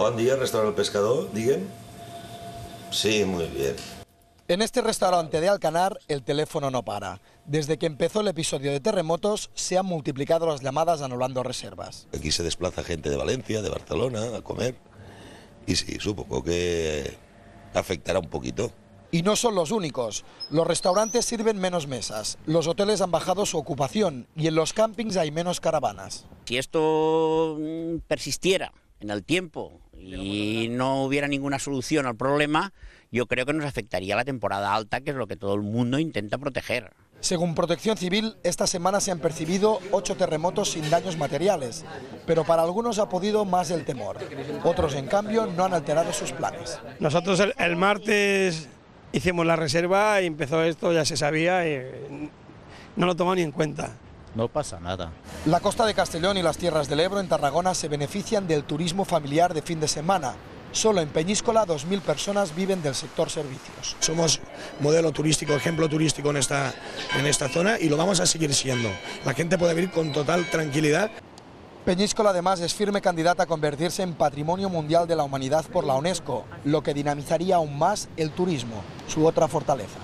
Buen día, restaurante El Pescador, digan. Sí, muy bien. En este restaurante de Alcanar el teléfono no para. Desde que empezó el episodio de terremotos se han multiplicado las llamadas anulando reservas. Aquí se desplaza gente de Valencia, de Barcelona, a comer. Y sí, supongo que afectará un poquito. Y no son los únicos. Los restaurantes sirven menos mesas, los hoteles han bajado su ocupación y en los campings hay menos caravanas. Si esto mm, persistiera en el tiempo y no hubiera ninguna solución al problema, yo creo que nos afectaría la temporada alta, que es lo que todo el mundo intenta proteger. Según Protección Civil, esta semana se han percibido ocho terremotos sin daños materiales, pero para algunos ha podido más el temor. Otros, en cambio, no han alterado sus planes. Nosotros el, el martes hicimos la reserva y empezó esto, ya se sabía y no lo tomó ni en cuenta. No pasa nada. La costa de Castellón y las tierras del Ebro en Tarragona se benefician del turismo familiar de fin de semana. Solo en Peñíscola 2.000 personas viven del sector servicios. Somos modelo turístico, ejemplo turístico en esta, en esta zona y lo vamos a seguir siendo. La gente puede vivir con total tranquilidad. Peñíscola además es firme candidata a convertirse en Patrimonio Mundial de la Humanidad por la UNESCO, lo que dinamizaría aún más el turismo, su otra fortaleza.